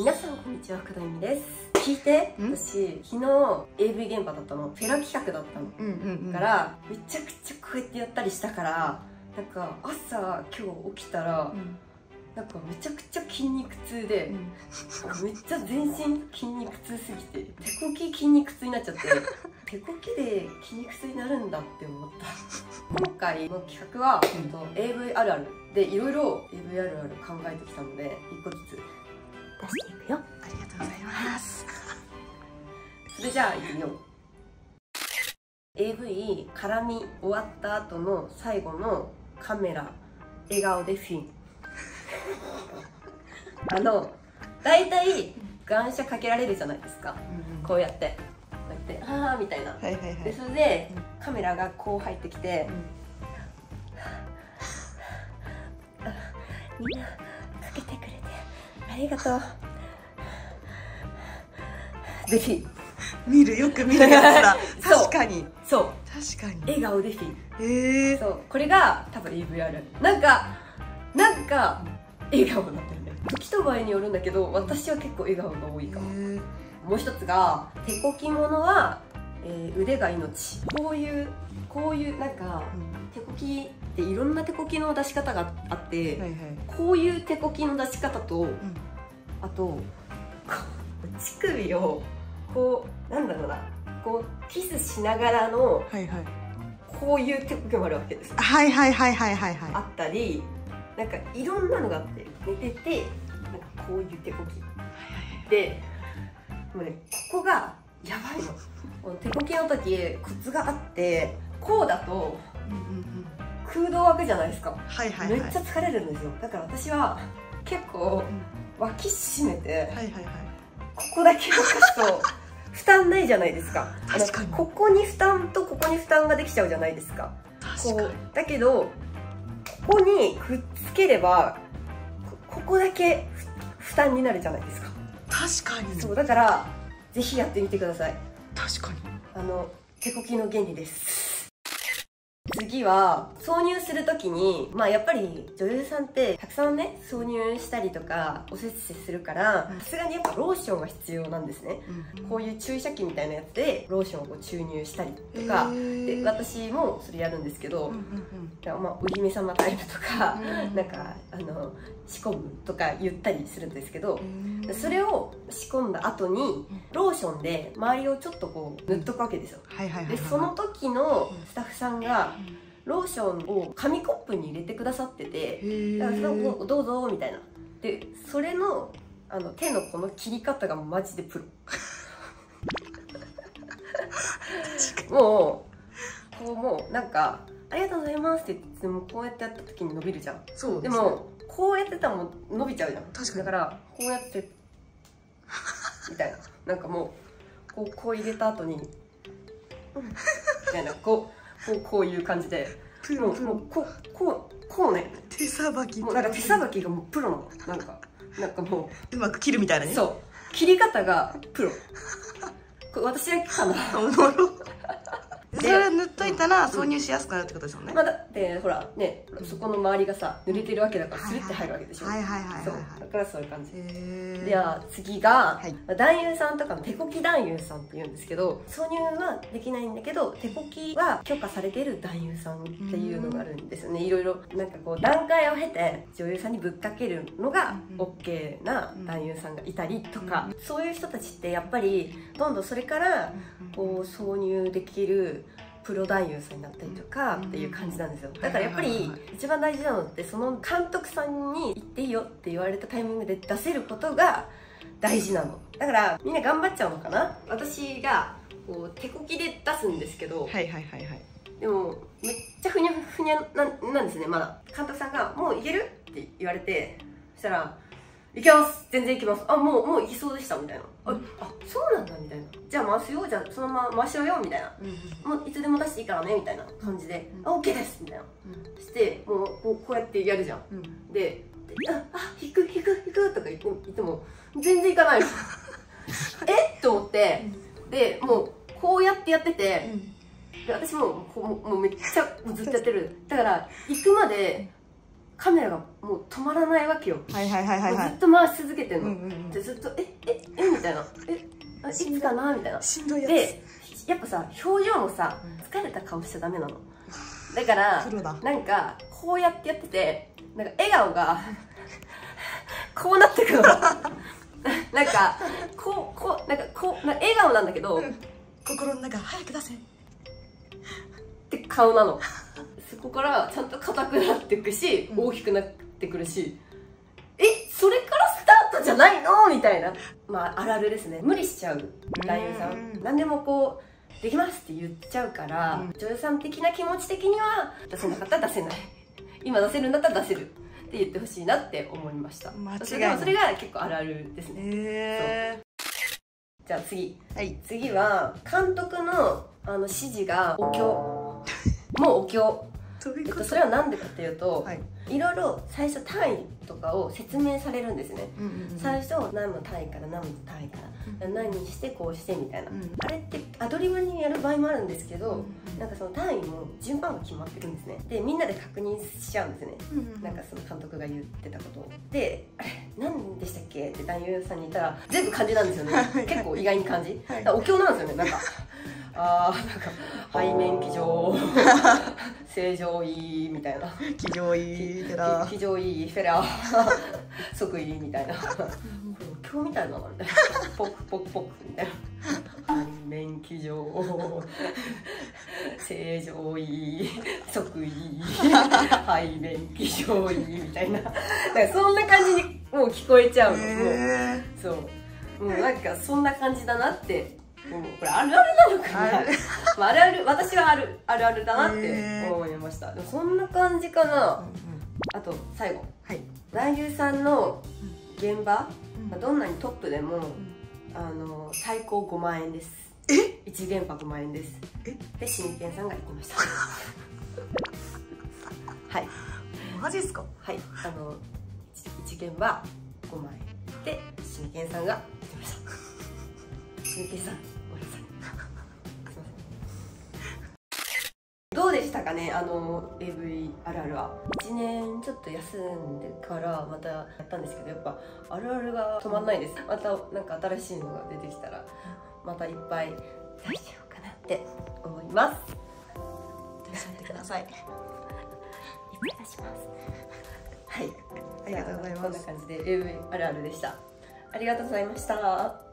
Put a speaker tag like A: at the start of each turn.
A: 皆さんこんにちは福田由美です。聞いて
B: ん？
A: 私昨日 AV 現場だったの。フェラ企画だったの、
B: うんうんうん
A: だからめちゃくちゃこうやってやったりしたからなんか朝今日起きたら
B: うん。
A: なんかめちゃくちゃ筋肉痛で、なんかめっちゃ全身筋肉痛すぎて手こき筋肉痛になっちゃって 手こきで筋肉痛になるんだって思った。今回の企画は、
B: うん。
A: えっと AV あるあるでいろいろ AV あるある考えてきたので一個ずつ出していくよ。
B: ありがとうございます。
A: それじゃあ行ってみよう。AV 絡み終わった後の最後のカメラ笑顔でフィン。あの大体眼射かけられるじゃないですか。こうやって。こうやって「ああ」みたいな。
B: はいはいはい。
A: でそれでカメラがこう入ってきて「みんなかけてくれてありがとう」でフィン
B: 見るよく見るやつだ。確かに。
A: そう。
B: 確かに。
A: 笑顔でフィン
B: へえ
A: そう。これが多分 EVR なんかなんか笑顔になってるね。時と場合によるんだけど私は結構笑顔が多いかも。もう一つが手こきものは、えー腕が命。こういうこういうなんか手こきっていろんな手こきの出し方があって、
B: はいはい。
A: こういう手こきの出し方とあとこう乳首をこうなんだろうな。こうキスしながらの
B: はいはい。
A: こういう手こきもあるわけです。
B: はいはいはいはいはいはい。
A: あったりなんかいろんなのがあって寝ててなんかこういう手こき。でもうねここがやばいの。手こきの時コツがあってこうだと
B: うんうんうん
A: 空洞開くじゃないですか、
B: はいはいはい。
A: めっちゃ疲れるんですよ。だから私は結構脇締めて
B: はいはいはい。
A: ここだけ動かすと負担ないじゃないですか。
B: 確かに。
A: ここに負担とここに負担ができちゃうじゃないですか。
B: 確かに。
A: だけどここにくっつければこここだけふ負担になるじゃないですか。
B: 確かに。
A: そうだからぜひやってみてください。
B: 確かに。
A: あの手こきの原理です次は挿入するときにまあやっぱり女優さんってたくさんね挿入したりとかおせっせするから
B: うん
A: さすがにやっぱローションが必要なんですね。こういう注射器みたいなやつでローションをこう注入したりとか。で私もそれやるんですけど、
B: うんうん
A: まあ、お姫様タイプとか、
B: うん
A: なんかあの仕込むとか言ったりするんですけど
B: うん
A: それを仕込んだ後にローションで周りをちょっとこう塗っとくわけですよ。でその時のスタッフさんがローションを紙コップに入れてくださってて
B: へ
A: だからそれ
B: え
A: をどうぞみたいな。でそれのあの手のこの切り方がマジでプロ。もうこうもうなんか「ありがとうございます」って言ってもこうやってやった時に伸びるじゃん。
B: そう
A: ですもこうやってたらもう伸びちゃうじゃん。
B: 確かに。
A: だからこうやってみたいな。なんかもうこうこう入れた後に、うん、みたいな。こうこうこういう感じで。もう
B: プロ。
A: もうこうこうこうね。
B: 手さばき
A: もうなんか手さばきがもうプロなの。なんかなんかも
B: う。まく切るみたいなね。
A: うそう。切り方がプロ。私だけかな
B: おもろそれ塗っといたら挿入しやすくなるってことですよね。
A: まあだってほらねそこの周りがさ濡れてるわけだからスルって入るわけでしょ、
B: はいはいはい
A: そう
B: はい。
A: だからそういう感じ。
B: へ
A: では次が、
B: はい。
A: まあ男優さんとかの手こき男優さんって言うんですけど挿入はできないんだけど手こきは許可されてる男優さんっていうのがあるんですよね。いろいろなんかこう段階を経て女優さんにぶっかけるのが
B: うん
A: OK な男優さんがいたりとか、そういう人たちってやっぱりどんどんそれからこう挿入できるプロ男優さんになったりとかっていう感じなんですよ。だからやっぱり一番大事なのってその監督さんに言っていいよって言われたタイミングで出せることが大事なの。だからみんな頑張っちゃうのかな。私がこう手こきで出すんですけど、
B: はいはいはいはい。
A: でもめっちゃふにゃふにゃななんですねまだ。監督さんが「もういける?」って言われてそしたら「いけます。全然いけます。あもうもういきそうでした」みたいな「ああそうなんだ」みたいな「じゃあ回すよじゃあそのまま回しようよ」みたいな。もういつでも出していいからねみたいな感じで「
B: うん。
A: あ OK です」みたいな。してもうこうこうやってやるじゃん。
B: うん。
A: でで「ああ引く引く引く」とか言っても全然いかないの。えっ？と思って。でもうこうやってやっててで私もこうもうもうめっちゃずっとやってる。だから行くまでカメラがもう止まらないわけよ、
B: はいはいはいはいはい。
A: ずっと回し続けてんの、
B: うんうんうん。
A: でずっと「えええみたいな「えあい。つかな?」みたいな。
B: しんどいやつ。
A: でやっぱさ表情もさ疲れた顔しちゃダメなの。だからなんかこうやってやっててなんか笑顔がこうなってくの。なんかこうこうなんかこうな笑顔なんだけど、っ
B: 心の中早く出せ。
A: て顔なのそこからちゃんと硬くなっていくし、
B: うん。
A: 大きくなってくるしえそれからスタートじゃないの？みたいな。まああるあるですね。無理しちゃう。男優さ
B: うん。
A: ん何でもこうできますって言っちゃうから、
B: うん。
A: 女優さん的な気持ち的には出せなかったら出せない 今出せるんだったら出せるって言ってほしいなって思いました。
B: 間違い
A: それそれが結構あるあるですね。
B: へ
A: じゃあ次。
B: えはい。
A: 次は監督のあの指示がお経。もうお経えっと、それは何でかっていうと、
B: はい。
A: い、ろいろ最初単位とかを説明されるんですね、
B: うんうんうん
A: 最初何の単位から何の単位から。何にしてこうしてみたいな、
B: うん。
A: あれってアドリブにやる場合もあるんですけど、
B: うん
A: なんかその単位も順番が決まってるんですね。でみんなで確認しちゃうんですね。
B: うんうん
A: なんかその監督が言ってたことをで「あれ何でしたっけ?」って男優さんに言ったら全部漢字なんですよね。結構意外に漢字、
B: はい。
A: お経なんですよねなんか あーなんか背面騎乗正常位みたいな。
B: 騎乗位寺
A: 騎乗位フェラー。即位みたいな。これお経みたいなのみたいなポクポクポクみたいな。背面騎乗正常位即位。背面騎乗位みたいな。なんかそんな感じにもう聞こえちゃうの、もう
B: へ
A: そう。もうなんかそんな感じだなってもうこれあるあるなのかな。
B: ある
A: まあ、あるある私はあるあるあるだなって思いました。でもそんな感じかな。あと最後。
B: はい。
A: 男優さんの現場、
B: うん。
A: まあ、どんなにトップでも、あの最高5万円です。
B: え？
A: 一元泊5万円です。
B: え？
A: で真剣さんが言ってました。はい。
B: マジっすか？
A: はい。あの一一元は5万円。で真剣さんが言ってました。真剣さんどうでしたかね？あの AV あるあるは。1年ちょっと休んでからまたやったんですけどやっぱあるあるが止まんないです。またなんか新しいのが出てきたらまたいっぱい出しようかなって思います。
B: 出しちゃってください。
A: いっぱい出します。はい。
B: ありがとうございます。
A: こんな感じで AV あるあるでした。ありがとうございました